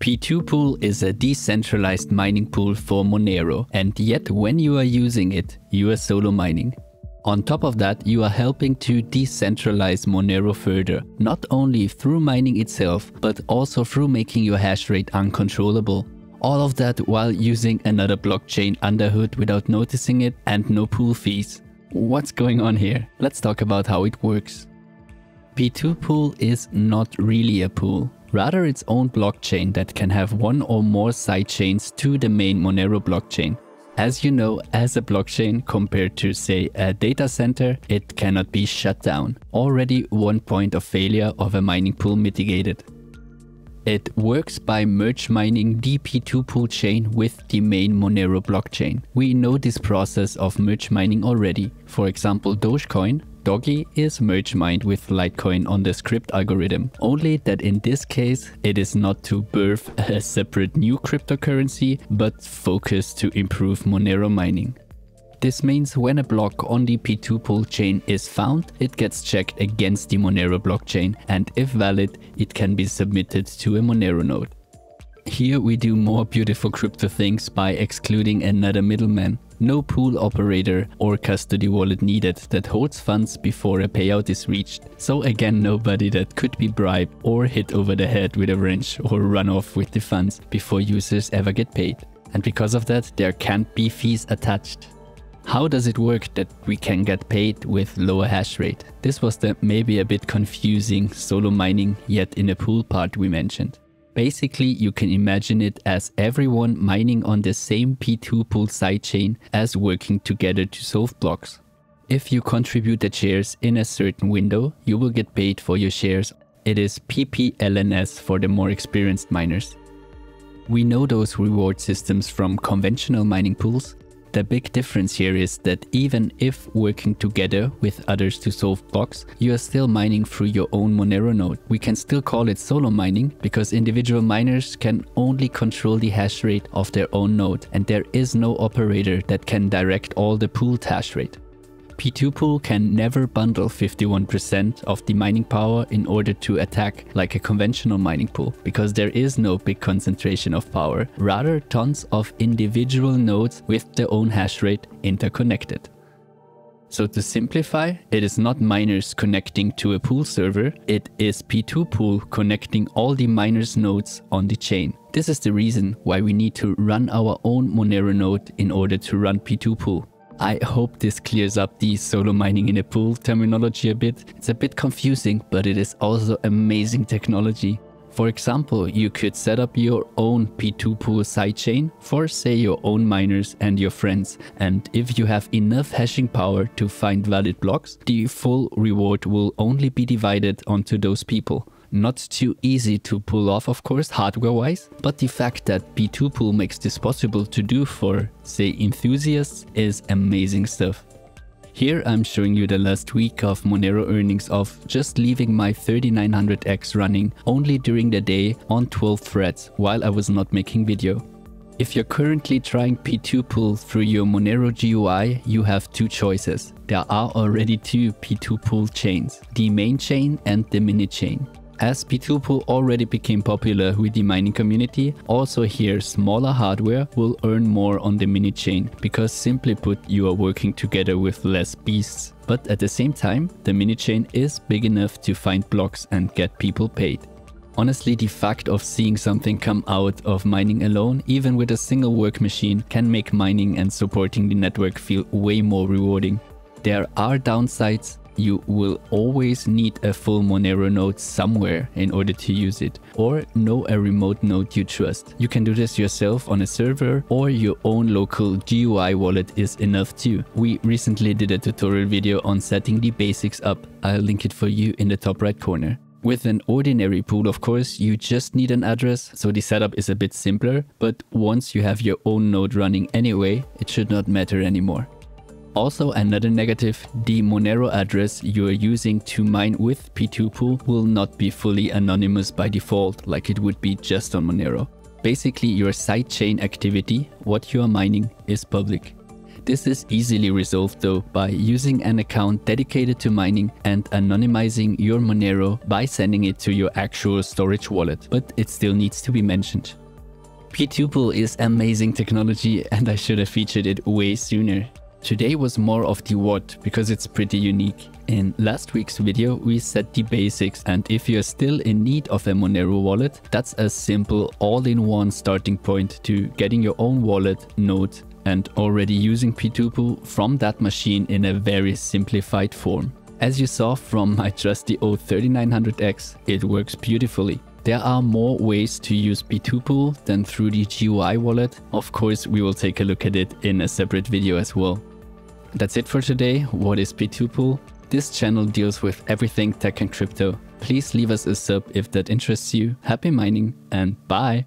P2 Pool is a decentralized mining pool for Monero, and yet when you are using it, you are solo mining. On top of that, you are helping to decentralize Monero further, not only through mining itself, but also through making your hash rate uncontrollable. All of that while using another blockchain under hood without noticing it and no pool fees. What's going on here? Let's talk about how it works. P2 Pool is not really a pool. Rather its own blockchain that can have one or more sidechains to the main Monero blockchain. As you know, as a blockchain compared to say a data center, it cannot be shut down. Already one point of failure of a mining pool mitigated. It works by merge mining the P2 pool chain with the main Monero blockchain. We know this process of merge mining already. For example, Dogecoin Doggy is merge mined with Litecoin on the Scrypt algorithm, only that in this case it is not to birth a separate new cryptocurrency, but focus to improve Monero mining. This means when a block on the P2 pool chain is found, it gets checked against the Monero blockchain and if valid, it can be submitted to a Monero node. Here we do more beautiful crypto things by excluding another middleman no pool operator or custody wallet needed that holds funds before a payout is reached. So again, nobody that could be bribed or hit over the head with a wrench or run off with the funds before users ever get paid. And because of that, there can't be fees attached. How does it work that we can get paid with lower hash rate? This was the maybe a bit confusing solo mining yet in a pool part we mentioned. Basically, you can imagine it as everyone mining on the same P2 pool sidechain as working together to solve blocks. If you contribute the shares in a certain window, you will get paid for your shares. It is PPLNS for the more experienced miners. We know those reward systems from conventional mining pools, the big difference here is that even if working together with others to solve blocks, you are still mining through your own Monero node. We can still call it solo mining because individual miners can only control the hash rate of their own node and there is no operator that can direct all the pooled hash rate. P2 pool can never bundle 51% of the mining power in order to attack like a conventional mining pool, because there is no big concentration of power, rather tons of individual nodes with their own hash rate interconnected. So to simplify, it is not miners connecting to a pool server, it is P2 pool connecting all the miners nodes on the chain. This is the reason why we need to run our own Monero node in order to run P2 pool. I hope this clears up the solo mining in a pool terminology a bit. It's a bit confusing, but it is also amazing technology. For example, you could set up your own P2 pool sidechain for say your own miners and your friends. And if you have enough hashing power to find valid blocks, the full reward will only be divided onto those people. Not too easy to pull off, of course, hardware-wise, but the fact that P2 Pool makes this possible to do for, say, enthusiasts is amazing stuff. Here I'm showing you the last week of Monero earnings of just leaving my 3900X running only during the day on 12 threads while I was not making video. If you're currently trying P2 Pool through your Monero GUI, you have two choices. There are already two P2 Pool chains, the main chain and the mini chain. As P2Pool already became popular with the mining community, also here smaller hardware will earn more on the mini chain because simply put you are working together with less beasts. But at the same time, the mini chain is big enough to find blocks and get people paid. Honestly, the fact of seeing something come out of mining alone, even with a single work machine, can make mining and supporting the network feel way more rewarding. There are downsides, you will always need a full Monero node somewhere in order to use it, or know a remote node you trust. You can do this yourself on a server, or your own local GUI wallet is enough too. We recently did a tutorial video on setting the basics up. I'll link it for you in the top right corner. With an ordinary pool, of course, you just need an address, so the setup is a bit simpler, but once you have your own node running anyway, it should not matter anymore. Also another negative, the Monero address you are using to mine with P2Pool will not be fully anonymous by default like it would be just on Monero. Basically your sidechain activity, what you are mining, is public. This is easily resolved though by using an account dedicated to mining and anonymizing your Monero by sending it to your actual storage wallet, but it still needs to be mentioned. P2Pool is amazing technology and I should have featured it way sooner. Today was more of the what because it's pretty unique. In last week's video we set the basics and if you're still in need of a Monero wallet, that's a simple all-in-one starting point to getting your own wallet, node and already using P2Pool from that machine in a very simplified form. As you saw from my trusty O3900X, it works beautifully. There are more ways to use P2Pool than through the GUI wallet. Of course, we will take a look at it in a separate video as well. That's it for today. What is P2Pool? This channel deals with everything tech and crypto. Please leave us a sub if that interests you. Happy mining and bye!